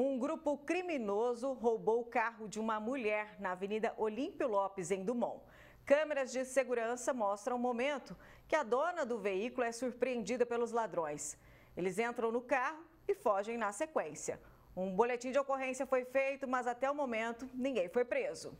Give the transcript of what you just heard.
Um grupo criminoso roubou o carro de uma mulher na Avenida Olímpio Lopes, em Dumont. Câmeras de segurança mostram o momento que a dona do veículo é surpreendida pelos ladrões. Eles entram no carro e fogem na sequência. Um boletim de ocorrência foi feito, mas até o momento ninguém foi preso.